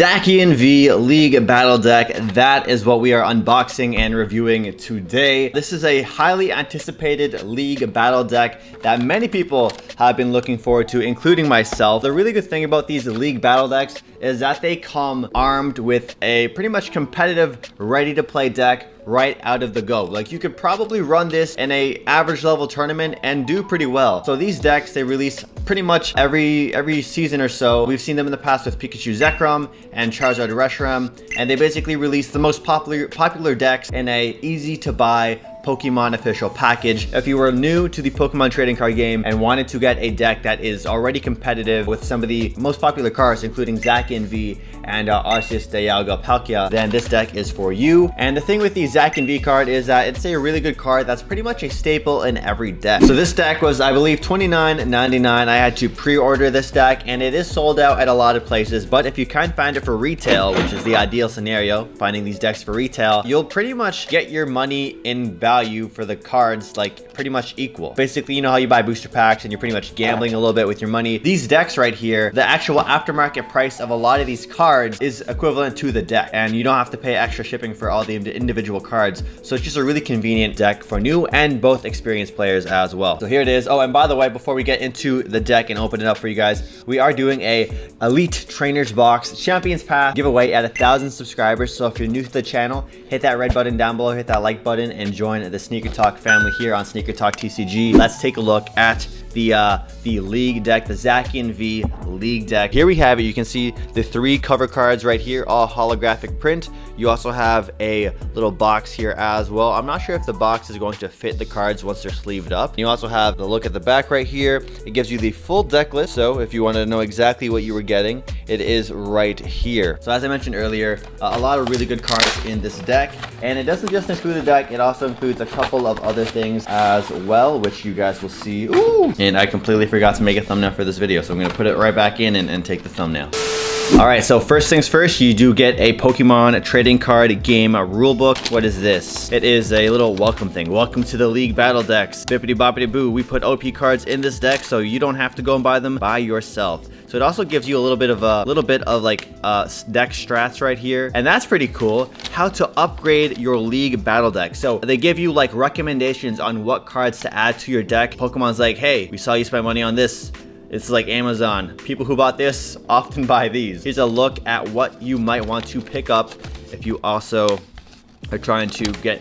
Zacian V League Battle Deck. That is what we are unboxing and reviewing today. This is a highly anticipated League Battle deck that many people have been looking forward to, including myself. The really good thing about these League Battle decks is that they come armed with a pretty much competitive, ready to play deck right out of the go. Like you could probably run this in a average level tournament and do pretty well. So these decks, they release pretty much every every season or so. We've seen them in the past with Pikachu Zekrom and Charizard Reshiram, and they basically release the most popular popular decks in a easy to buy Pokemon official package. If you were new to the Pokemon trading card game and wanted to get a deck that is already competitive with some of the most popular cards, including Zacian V and uh, Arceus Dialga Palkia, then this deck is for you. And the thing with the and V card is that it's a really good card that's pretty much a staple in every deck. So this deck was, I believe, $29.99. I had to pre-order this deck and it is sold out at a lot of places, but if you can find it for retail, which is the ideal scenario, finding these decks for retail, you'll pretty much get your money in value for the cards like pretty much equal. Basically, you know how you buy booster packs and you're pretty much gambling a little bit with your money. These decks right here, the actual aftermarket price of a lot of these cards is equivalent to the deck and you don't have to pay extra shipping for all the individual cards. So it's just a really convenient deck for new and both experienced players as well. So here it is. Oh, and by the way, before we get into the deck and open it up for you guys, we are doing a Elite Trainers Box Champions Path giveaway at a thousand subscribers. So if you're new to the channel, hit that red button down below, hit that like button and join the Sneaker Talk family here on Sneaker Talk TCG. Let's take a look at the uh, the league deck, the Zacian V league deck. Here we have it. You can see the three cover cards right here, all holographic print. You also have a little box here as well. I'm not sure if the box is going to fit the cards once they're sleeved up. You also have the look at the back right here. It gives you the full deck list. So if you want to know exactly what you were getting, it is right here. So as I mentioned earlier, uh, a lot of really good cards in this deck. And it doesn't just include the deck, it also includes a couple of other things as well, which you guys will see. Ooh! And I completely forgot to make a thumbnail for this video, so I'm gonna put it right back in and, and take the thumbnail. All right, so first things first, you do get a Pokemon trading card game rulebook. What is this? It is a little welcome thing. Welcome to the League Battle Decks. Bippity boppity boo. We put OP cards in this deck, so you don't have to go and buy them by yourself. So it also gives you a little bit of a little bit of like uh, deck strats right here. And that's pretty cool. How to upgrade your League Battle Deck. So they give you like recommendations on what cards to add to your deck. Pokemon's like, hey, we saw you spend money on this it's like Amazon. People who bought this often buy these. Here's a look at what you might want to pick up if you also are trying to get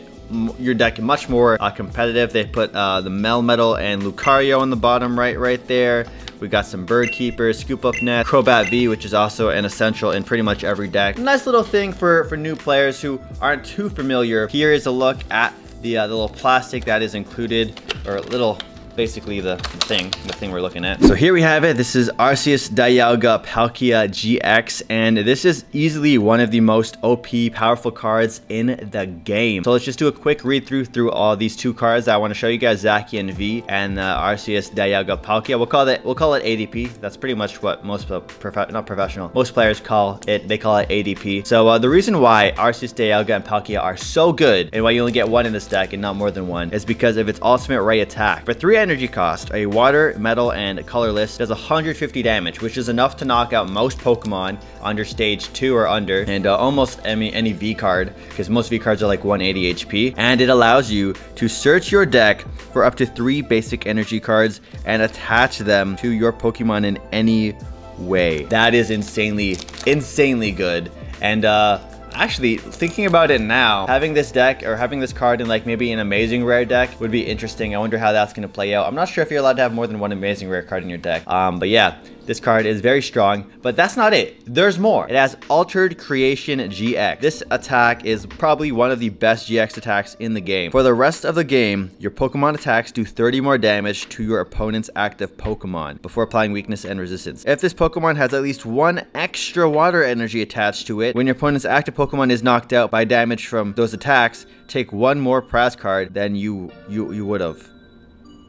your deck much more uh, competitive. They put uh, the Melmetal and Lucario on the bottom right right there. We got some Bird Keepers, Scoop Up Net, Crobat V, which is also an essential in pretty much every deck. Nice little thing for, for new players who aren't too familiar. Here is a look at the, uh, the little plastic that is included, or a little basically the thing, the thing we're looking at. So here we have it. This is Arceus Dialga Palkia GX, and this is easily one of the most OP powerful cards in the game. So let's just do a quick read through through all these two cards. I want to show you guys Zacian V and uh, Arceus Dialga Palkia. We'll call it we'll call it ADP. That's pretty much what most prof not professional most players call it. They call it ADP. So uh, the reason why Arceus Dialga and Palkia are so good and why you only get one in this deck and not more than one is because of its ultimate ray attack. For three energy cost. A water, metal, and colorless does 150 damage, which is enough to knock out most Pokemon under stage 2 or under, and uh, almost any, any V card, because most V cards are like 180 HP. And it allows you to search your deck for up to 3 basic energy cards and attach them to your Pokemon in any way. That is insanely, insanely good. And uh, Actually, thinking about it now, having this deck or having this card in like maybe an amazing rare deck would be interesting. I wonder how that's going to play out. I'm not sure if you're allowed to have more than one amazing rare card in your deck. Um, but yeah, this card is very strong, but that's not it. There's more. It has Altered Creation GX. This attack is probably one of the best GX attacks in the game. For the rest of the game, your Pokemon attacks do 30 more damage to your opponent's active Pokemon before applying weakness and resistance. If this Pokemon has at least one extra water energy attached to it, when your opponent's active Pokemon is knocked out by damage from those attacks, take one more prize card than you you you would have.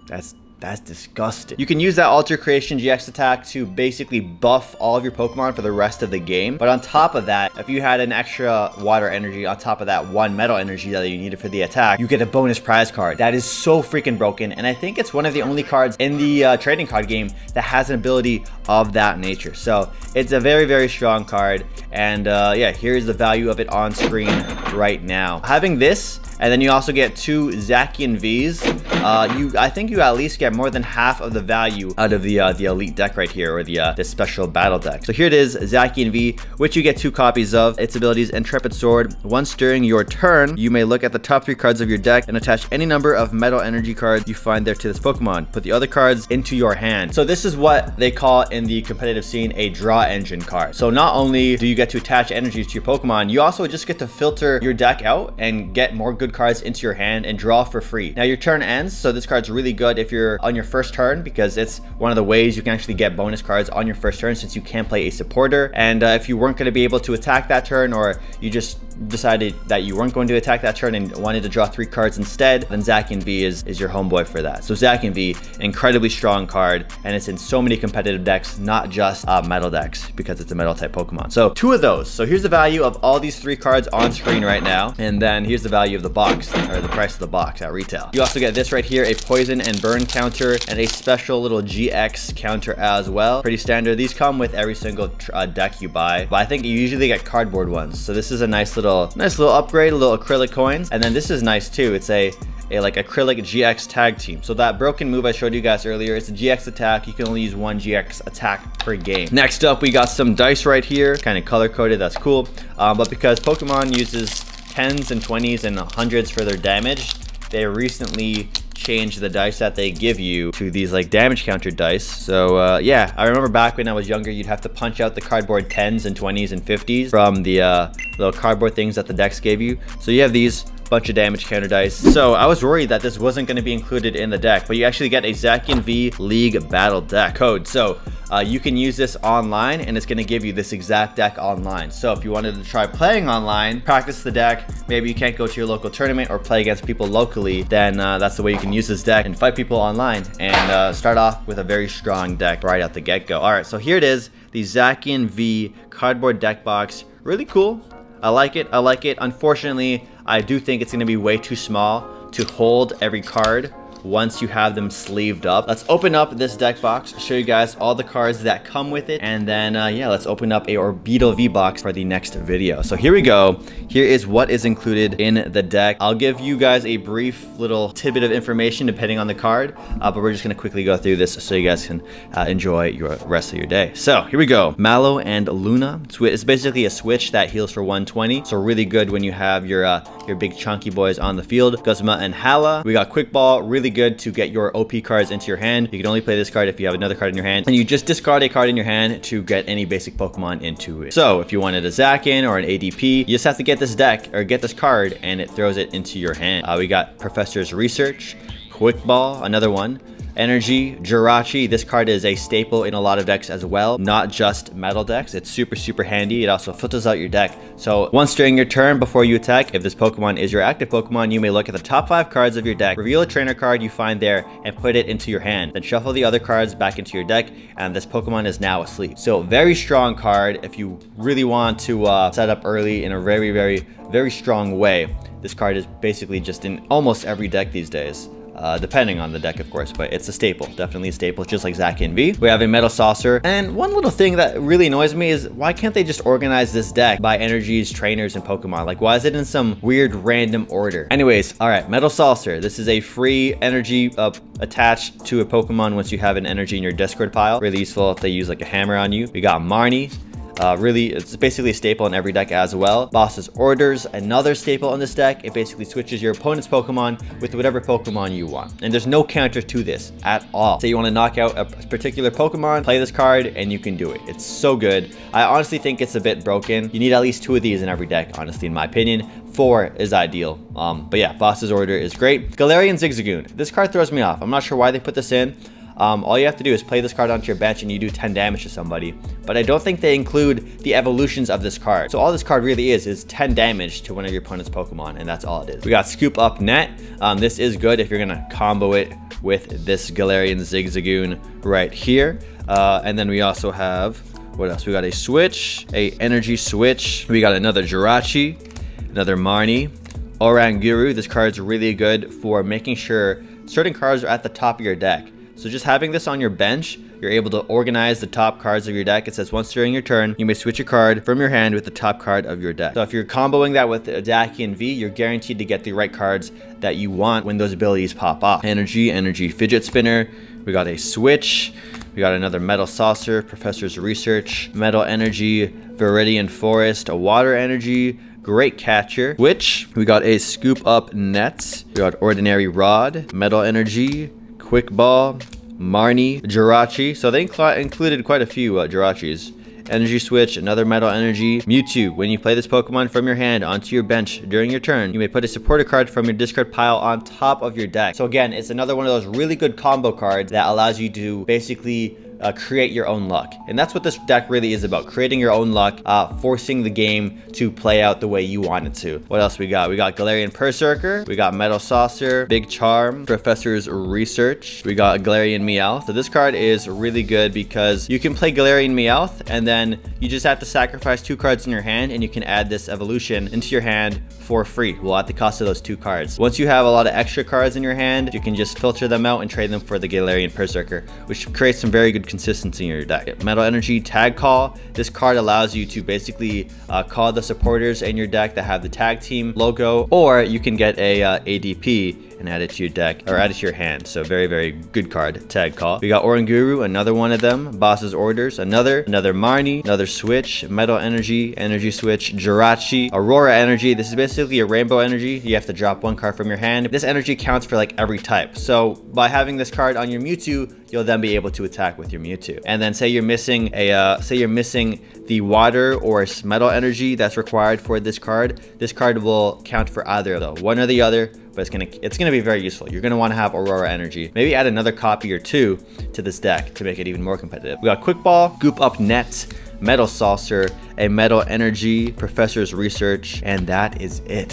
That's That's disgusting. You can use that Alter Creation GX attack to basically buff all of your Pokemon for the rest of the game. But on top of that, if you had an extra water energy on top of that one metal energy that you needed for the attack, you get a bonus prize card. That is so freaking broken. And I think it's one of the only cards in the uh, trading card game that has an ability of that nature. So it's a very, very strong card. And uh, yeah, here's the value of it on screen right now. Having this and then you also get two Zacian Vs. Uh, you, I think you at least get more than half of the value out of the uh, the elite deck right here, or the uh, the special battle deck. So here it is, Zacian V, which you get two copies of. Its abilities: Intrepid Sword. Once during your turn, you may look at the top three cards of your deck and attach any number of Metal Energy cards you find there to this Pokemon. Put the other cards into your hand. So this is what they call in the competitive scene a draw engine card. So not only do you get to attach energies to your Pokemon, you also just get to filter your deck out and get more good good cards into your hand and draw for free. Now your turn ends, so this card's really good if you're on your first turn because it's one of the ways you can actually get bonus cards on your first turn since you can't play a supporter. And uh, if you weren't going to be able to attack that turn or you just decided that you weren't going to attack that turn and wanted to draw three cards instead, then Zacian V is, is your homeboy for that. So Zacian V, incredibly strong card, and it's in so many competitive decks, not just uh, metal decks, because it's a metal type Pokemon. So two of those. So here's the value of all these three cards on screen right now, and then here's the value of the box, or the price of the box at retail. You also get this right here, a poison and burn counter, and a special little GX counter as well. Pretty standard. These come with every single uh, deck you buy, but I think you usually get cardboard ones. So this is a nice little nice little upgrade, a little acrylic coins. And then this is nice too. It's a, a like acrylic GX tag team. So that broken move I showed you guys earlier, it's a GX attack. You can only use one GX attack per game. Next up, we got some dice right here, kind of color coded. That's cool. Um, but because Pokemon uses tens and 20s and hundreds for their damage, they recently change the dice that they give you to these like damage counter dice. So uh, yeah, I remember back when I was younger, you'd have to punch out the cardboard 10s and 20s and 50s from the uh, little cardboard things that the decks gave you. So you have these bunch of damage counter dice. So I was worried that this wasn't going to be included in the deck, but you actually get a Zacian V League Battle deck code. So uh, you can use this online and it's going to give you this exact deck online. So if you wanted to try playing online, practice the deck, maybe you can't go to your local tournament or play against people locally, then uh, that's the way you can use this deck and fight people online and uh, start off with a very strong deck right out the get-go. All right, so here it is, the Zacian V cardboard deck box. Really cool. I like it. I like it. Unfortunately, I do think it's going to be way too small to hold every card once you have them sleeved up. Let's open up this deck box, show you guys all the cards that come with it, and then, uh, yeah, let's open up a Orbital V box for the next video. So here we go. Here is what is included in the deck. I'll give you guys a brief little tidbit of information depending on the card, uh, but we're just gonna quickly go through this so you guys can uh, enjoy your rest of your day. So here we go. Mallow and Lana. It's basically a switch that heals for 120, so really good when you have your uh, your big chunky boys on the field. Guzma and Hala. We got Quick Ball, really good to get your OP cards into your hand. You can only play this card if you have another card in your hand. And you just discard a card in your hand to get any basic Pokemon into it. So if you wanted a Zacian or an ADP, you just have to get this deck or get this card and it throws it into your hand. Uh, we got Professor's Research, Quick Ball, another one. Energy, Jirachi. This card is a staple in a lot of decks as well, not just metal decks. It's super, super handy. It also filters out your deck. So once during your turn before you attack, if this Pokemon is your active Pokemon, you may look at the top five cards of your deck, reveal a trainer card you find there, and put it into your hand. Then shuffle the other cards back into your deck, and this Pokemon is now asleep. So very strong card if you really want to uh, set up early in a very, very, very strong way. This card is basically just in almost every deck these days uh, depending on the deck, of course, but it's a staple, definitely a staple, just like Zacian V. We have a Metal Saucer, and one little thing that really annoys me is why can't they just organize this deck by energies, trainers, and Pokemon? Like, why is it in some weird random order? Anyways, all right, Metal Saucer. This is a free energy uh, attached to a Pokemon once you have an energy in your discard pile. Really useful if they use like a hammer on you. We got Marnie. Uh, really, it's basically a staple in every deck as well. Boss's Orders, another staple in this deck. It basically switches your opponent's Pokemon with whatever Pokemon you want. And there's no counter to this at all. So you want to knock out a particular Pokemon, play this card, and you can do it. It's so good. I honestly think it's a bit broken. You need at least two of these in every deck, honestly, in my opinion. Four is ideal. Um, but yeah, Boss's Order is great. Galarian Zigzagoon. This card throws me off. I'm not sure why they put this in. Um, all you have to do is play this card onto your bench and you do 10 damage to somebody. But I don't think they include the evolutions of this card. So all this card really is, is 10 damage to one of your opponent's Pokemon, and that's all it is. We got Scoop Up Net. Um, this is good if you're gonna combo it with this Galarian Zigzagoon right here. Uh, and then we also have, what else? We got a Switch, a Energy Switch. We got another Jirachi, another Marnie, Oranguru. This card's really good for making sure certain cards are at the top of your deck. So just having this on your bench, you're able to organize the top cards of your deck. It says once during your turn, you may switch a card from your hand with the top card of your deck. So if you're comboing that with a Zacian V, you're guaranteed to get the right cards that you want when those abilities pop off. Energy, Energy Fidget Spinner. We got a Switch. We got another Metal Saucer, Professor's Research, Metal Energy, Viridian Forest, a Water Energy, Great Catcher, which we got a Scoop Up Nets, we got Ordinary Rod, Metal Energy, Quick Ball, Marnie, Jirachi. So they included quite a few uh, Jirachis. Energy Switch, another Metal Energy, Mewtwo. When you play this Pokemon from your hand onto your bench during your turn, you may put a supporter card from your discard pile on top of your deck. So again, it's another one of those really good combo cards that allows you to basically uh, create your own luck. And that's what this deck really is about, creating your own luck, uh, forcing the game to play out the way you want it to. What else we got? We got Galarian Perrserker, we got Metal Saucer, Big Charm, Professor's Research, we got Galarian Meowth. So this card is really good because you can play Galarian Meowth and then you just have to sacrifice two cards in your hand and you can add this evolution into your hand for free, well at the cost of those two cards. Once you have a lot of extra cards in your hand, you can just filter them out and trade them for the Galarian Perrserker, which creates some very good consistency in your deck. Metal Energy Tag Call. This card allows you to basically uh, call the supporters in your deck that have the tag team logo, or you can get a uh, ADP and add it to your deck or add it to your hand. So very, very good card, tag call. We got Oranguru, another one of them. Boss's Orders, another, another Marnie, another Switch, Metal Energy, Energy Switch, Jirachi, Aurora Energy. This is basically a Rainbow Energy. You have to drop one card from your hand. This energy counts for like every type. So by having this card on your Mewtwo, you'll then be able to attack with your Mewtwo. And then say you're missing a, uh, say you're missing the water or metal energy that's required for this card. This card will count for either of one or the other, but it's gonna it's gonna be very useful. You're gonna want to have Aurora Energy. Maybe add another copy or two to this deck to make it even more competitive. We got Quick Ball, Scoop Up Net, Metal Saucer, a Metal Energy, Professor's Research, and that is it.